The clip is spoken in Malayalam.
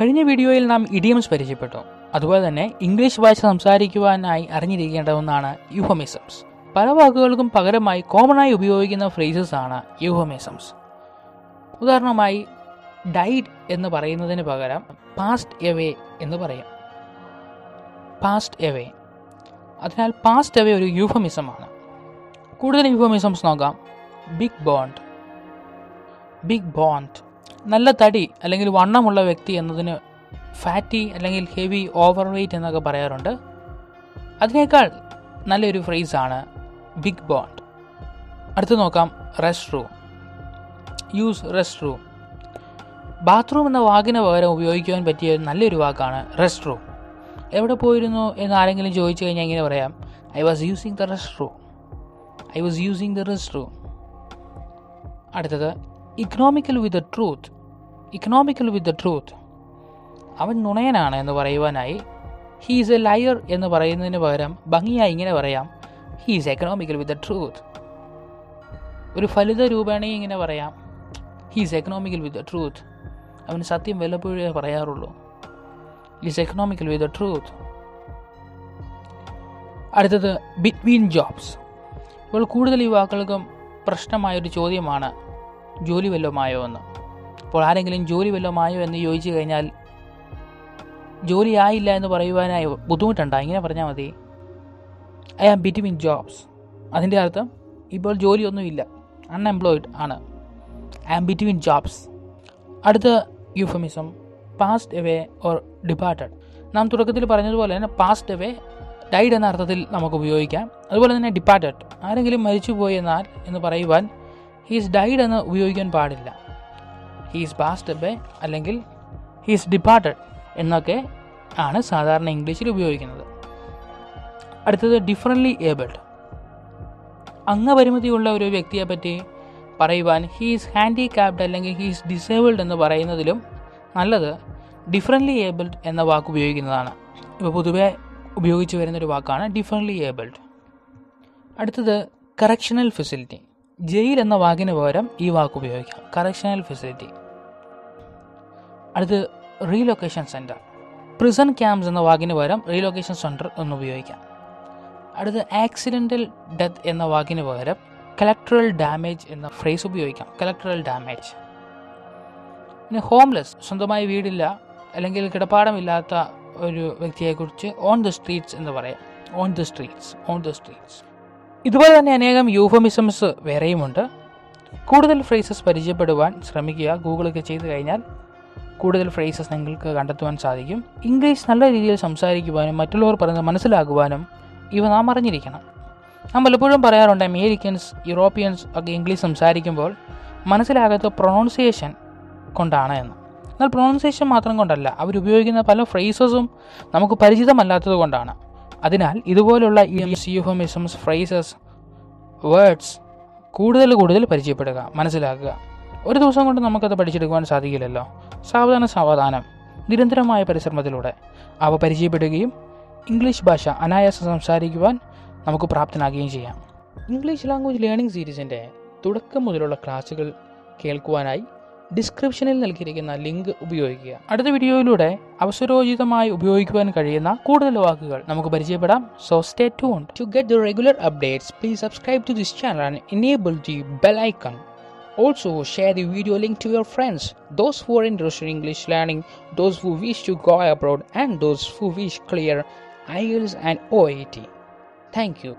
കഴിഞ്ഞ വീഡിയോയിൽ നാം ഇഡിയംസ് പരിചയപ്പെട്ടു. അതുപോലെ തന്നെ ഇംഗ്ലീഷ് ഭാഷ സംസാരിക്കുവാനായി അറിഞ്ഞിരിക്കേണ്ട ഒന്നാണ് യുഹോമിസംസ് പല വാക്കുകൾക്കും പകരമായി കോമണായി ഉപയോഗിക്കുന്ന ഫ്രേസസ് ആണ് യുഹോമിസംസ് ഉദാഹരണമായി ഡൈഡ് എന്ന് പറയുന്നതിന് പകരം പാസ്റ്റ് എവേ എന്ന് പറയാം. പാസ്റ്റ് എവേ അതിനാൽ പാസ്റ്റ് എവേ ഒരു യൂഫമിസമാണ് കൂടുതൽ യൂഫമിസംസ് നോക്കാം. ബിഗ് ബോണ്ട് ബിഗ് ബോണ്ട് നല്ല തടി അല്ലെങ്കിൽ വണ്ണമുള്ള വ്യക്തി എന്നതിന് ഫാറ്റി അല്ലെങ്കിൽ ഹെവി ഓവർ വെയ്റ്റ് എന്നൊക്കെ പറയാറുണ്ട്. അതിനേക്കാൾ നല്ലൊരു ഫ്രേസാണ് ബിഗ് ബോണ്ട്. അടുത്ത് നോക്കാം rest room use rest room bathroom എന്ന വാക്കിന് പകരം ഉപയോഗിക്കുവാൻ പറ്റിയ നല്ലൊരു വാക്കാണ് റെസ്റ്റ് റൂം എവിടെ പോയിരുന്നു എന്ന് ആരെങ്കിലും ചോദിച്ചു കഴിഞ്ഞാൽ ഇങ്ങനെ പറയാം I was using the rest room I was using the rest room അടുത്തത് economical with truth economical with the truth അവൻ നുണയനാണ് എന്ന് പറയുവാനായി. ഹീസ് എ ലയർ എന്ന് പറയുന്നതിന് പകരം ഭംഗിയായി ഇങ്ങനെ പറയാം. He's economical with the truth ഒരു ഫലിത രൂപേണയും ഇങ്ങനെ പറയാം. He's economical with the truth അവന് സത്യം വല്ലപ്പോഴേ പറയാറുള്ളൂ. Is economical with the truth അടുത്തത് ബിറ്റ്വീൻ ജോബ്സ് ഇപ്പോൾ കൂടുതൽ യുവാക്കൾക്കും പ്രശ്നമായൊരു ചോദ്യമാണ് ജോലി വല്ലതുമായോ എന്ന്. അപ്പോൾ ആരെങ്കിലും ജോലി വല്ലതുമായോ എന്ന് ചോദിച്ചു കഴിഞ്ഞാൽ ജോലി ആയില്ല എന്ന് പറയുവാനായി ബുദ്ധിമുട്ടുണ്ടോ? ഇങ്ങനെ പറഞ്ഞാൽ മതി. ഐ ആം ബിറ്റ്വീൻ ജോബ്സ് അതിന്റെ അർത്ഥം ഇപ്പോൾ ജോലിയൊന്നുമില്ല. അൺഎംപ്ലോയിഡ് ആണ്. ഐ ആം ബിറ്റ്വീൻ ജോബ്സ് അടുത്ത euphemism passed away or departed നാം തുടക്കത്തിൽ പറഞ്ഞതുപോലെ തന്നെ പാസ്റ്റ് എവേ ഡൈഡ് എന്ന അർത്ഥത്തിൽ നമുക്ക് ഉപയോഗിക്കാം. അതുപോലെ തന്നെ ഡിപ്പാർട്ടഡ് ആരെങ്കിലും മരിച്ചുപോയി എന്നാൽ എന്ന് പറയുവാൻ ഹീസ് ഡൈഡ് എന്ന് ഉപയോഗിക്കാൻ പാടില്ല. ഹീസ് പാസ്റ്റ് എവേ അല്ലെങ്കിൽ ഹീസ് ഡിപ്പാർട്ടഡ് എന്നൊക്കെ ആണ് സാധാരണ ഇംഗ്ലീഷിൽ ഉപയോഗിക്കുന്നത്. അടുത്തത് ഡിഫറന്റ്ലി ഏബിൾഡ് അംഗപരിമിതിയുള്ള ഒരു വ്യക്തിയെപ്പറ്റി പറയുവാൻ ഹീസ് ഹാൻഡിക്യാപ്ഡ് അല്ലെങ്കിൽ ഹീസ് ഡിസേബിൾഡ് എന്ന് പറയുന്നതിലും നല്ലത് ഡിഫറന്റ്ലി ഏബിൾഡ് എന്ന വാക്ക് ഉപയോഗിക്കുന്നതാണ്. ഇപ്പോൾ പൊതുവെ ഉപയോഗിച്ച് വരുന്നൊരു വാക്കാണ് ഡിഫറന്റ്ലി ഏബിൾഡ് അടുത്തത് കറക്ഷണൽ ഫെസിലിറ്റി ജയിൽ എന്ന വാക്കിന് പകരം ഈ വാക്ക് ഉപയോഗിക്കാം. കറക്ഷണൽ ഫെസിലിറ്റി അടുത്ത് റീലൊക്കേഷൻ സെന്റർ പ്രിസൺ ക്യാമ്പ്സ് എന്ന വാക്കിന് പകരം റീലൊക്കേഷൻ സെന്റർ എന്ന് ഉപയോഗിക്കാം. അടുത്ത് ആക്സിഡന്റൽ ഡെത്ത് എന്ന വാക്കിന് പകരം കലക്ടറൽ ഡാമേജ് എന്ന ഫ്രേസ് ഉപയോഗിക്കാം. കലക്ടറൽ ഡാമേജ് പിന്നെ ഹോംലെസ് സ്വന്തമായി വീടില്ല അല്ലെങ്കിൽ കിടപ്പാടമില്ലാത്ത ഒരു വ്യക്തിയെക്കുറിച്ച് ഓൺ ദ സ്ട്രീറ്റ്സ് എന്ന് പറയാം. On the streets on the streets ഇതുപോലെ തന്നെ അനേകം യൂഫമിസംസ് വേറെയുമുണ്ട്. കൂടുതൽ ഫ്രേസസ് പരിചയപ്പെടുവാൻ ശ്രമിക്കുക. ഗൂഗിളൊക്കെ ചെയ്തു കഴിഞ്ഞാൽ കൂടുതൽ ഫ്രേസസ് നിങ്ങൾക്ക് കണ്ടെത്തുവാൻ സാധിക്കും. ഇംഗ്ലീഷ് നല്ല രീതിയിൽ സംസാരിക്കുവാനും മറ്റുള്ളവർ പറയുന്നത് മനസ്സിലാക്കുവാനും ഇവ നാം അറിഞ്ഞിരിക്കണം. നാം പലപ്പോഴും പറയാറുണ്ട് അമേരിക്കൻസ് യൂറോപ്യൻസ് ഒക്കെ ഇംഗ്ലീഷ് സംസാരിക്കുമ്പോൾ മനസ്സിലാകാത്ത പ്രൊണൗൺസിയേഷൻ കൊണ്ടാണ് എന്ന്. എന്നാൽ പ്രൊണൗൺസിയേഷൻ മാത്രം കൊണ്ടല്ല അവരുപയോഗിക്കുന്ന പല ഫ്രേസസും നമുക്ക് പരിചിതമല്ലാത്തത് കൊണ്ടാണ്. അതിനാൽ ഇതുപോലുള്ള ഈ സിയുഫമിസംസ് ഫ്രേസസ് വേർഡ്സ് കൂടുതൽ കൂടുതൽ പരിചയപ്പെടുക മനസ്സിലാക്കുക. ഒരു ദിവസം കൊണ്ട് നമുക്കത് പഠിച്ചെടുക്കുവാൻ സാധിക്കില്ലല്ലോ. സാവധാന സാവധാനം നിരന്തരമായ പരിശ്രമത്തിലൂടെ. അവ പരിചയപ്പെടുകയും ഇംഗ്ലീഷ് ഭാഷ അനായാസം സംസാരിക്കുവാൻ നമുക്ക് പ്രാപ്തനാകുകയും ചെയ്യാം. ഇംഗ്ലീഷ് ലാംഗ്വേജ് ലേണിംഗ് സീരീസിന്റെ തുടക്കം മുതലുള്ള ക്ലാസ്സുകൾ കേൾക്കുവാനായി ഡിസ്ക്രിപ്ഷനിൽ നൽകിയിരിക്കുന്ന ലിങ്ക് ഉപയോഗിക്കുക. അടുത്ത വീഡിയോയിലൂടെ അവസരോചിതമായി ഉപയോഗിക്കുവാൻ കഴിയുന്ന കൂടുതൽ വാക്കുകൾ നമുക്ക് പരിചയപ്പെടാം. So stay tune to get the regular updates please subscribe to this channel and enable the bell icon. Also, share the video link to your friends, those who are interested in English learning, those who wish to go abroad, and those who wish clear IELTS and OET. Thank you.